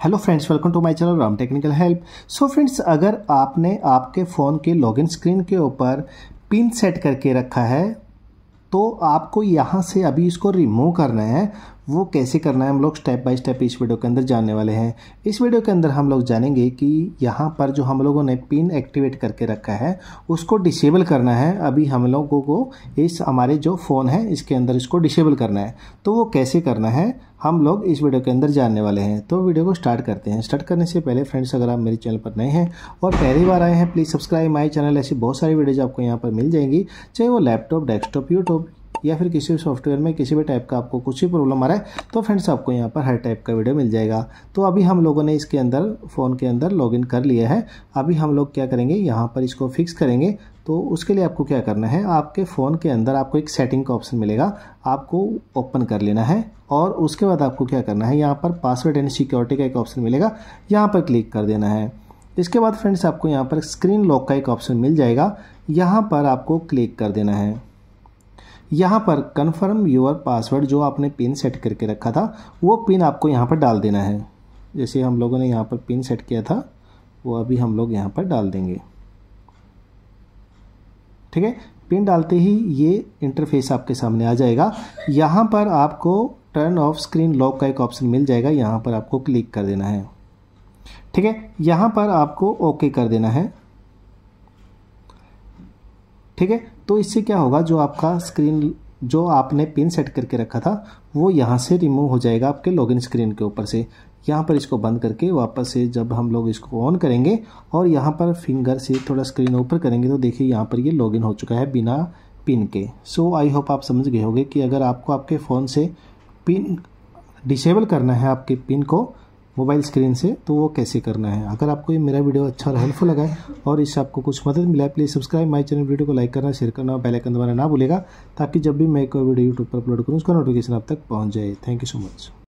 Hello friends welcome to my channel Ram technical help so friends अगर आपने आपके phone के लॉगिन स्क्रीन के ऊपर पिन सेट करके रखा है तो आपको यहाँ से अभी इसको रिमूव करना है। वो कैसे करना है, हम लोग स्टेप बाय स्टेप इस वीडियो के अंदर जानने वाले हैं। इस वीडियो के अंदर हम लोग जानेंगे कि यहाँ पर जो हम लोगों ने पिन एक्टिवेट करके रखा है, उसको डिसेबल करना है। अभी हम लोगों को इस हमारे जो फ़ोन है, इसके अंदर इसको डिसेबल करना है। तो वो कैसे करना है, हम लोग इस वीडियो के अंदर जानने वाले हैं। तो वीडियो को स्टार्ट करते हैं। स्टार्ट करने से पहले फ्रेंड्स अगर आप मेरे चैनल पर नए हैं और पहली बार आए हैं प्लीज़ सब्सक्राइब माई चैनल ऐसी बहुत सारी वीडियोज़ आपको यहाँ पर मिल जाएँगी, चाहे वो लैपटॉप डेस्कटॉप यूट्यूब या फिर किसी भी सॉफ्टवेयर में किसी भी टाइप का आपको कुछ भी प्रॉब्लम आ रहा है तो फ्रेंड्स आपको यहाँ पर हर टाइप का वीडियो मिल जाएगा। तो अभी हम लोगों ने इसके अंदर फ़ोन के अंदर लॉगिन कर लिया है। अभी हम लोग क्या करेंगे, यहाँ पर इसको फिक्स करेंगे। तो उसके लिए आपको क्या करना है, आपके फ़ोन के अंदर आपको एक सेटिंग का ऑप्शन मिलेगा। आपको ओपन कर लेना है और उसके बाद आपको क्या करना है, यहाँ पर पासवर्ड एंड सिक्योरिटी का एक ऑप्शन मिलेगा। यहाँ पर क्लिक कर देना है। इसके बाद फ्रेंड्स आपको यहाँ पर स्क्रीन लॉक का एक ऑप्शन मिल जाएगा। यहाँ पर आपको क्लिक कर देना है। यहाँ पर कन्फर्म योर पासवर्ड जो आपने पिन सेट करके रखा था, वो पिन आपको यहाँ पर डाल देना है। जैसे हम लोगों ने यहाँ पर पिन सेट किया था, वो अभी हम लोग यहाँ पर डाल देंगे। ठीक है? पिन डालते ही ये इंटरफेस आपके सामने आ जाएगा। यहाँ पर आपको टर्न ऑफ़ स्क्रीन लॉक का एक ऑप्शन मिल जाएगा। यहाँ पर आपको क्लिक कर देना है। ठीक है? यहाँ पर आपको ओके कर देना है। ठीक है? तो इससे क्या होगा, जो आपका स्क्रीन जो आपने पिन सेट करके रखा था, वो यहाँ से रिमूव हो जाएगा आपके लॉगिन स्क्रीन के ऊपर से। यहाँ पर इसको बंद करके वापस से जब हम लोग इसको ऑन करेंगे और यहाँ पर फिंगर से थोड़ा स्क्रीन ऊपर करेंगे तो देखिए यहाँ पर ये लॉगिन हो चुका है बिना पिन के। सो आई होप आप समझ गए होंगे कि अगर आपको आपके फ़ोन से पिन डिसेबल करना है, आपके पिन को मोबाइल स्क्रीन से तो वो कैसे करना है? अगर आपको ये मेरा वीडियो अच्छा और हेल्पफुल लगा है और इससे आपको कुछ मदद मिला है please subscribe my channel video को लाइक करना शेयर करना और बेल आइकन दबाना ना भूलेगा, ताकि जब भी मैं कोई वीडियो यूट्यूब पर अपलोड करूँ, उसका नोटिफिकेशन आप तक पहुँच जाए। Thank you so much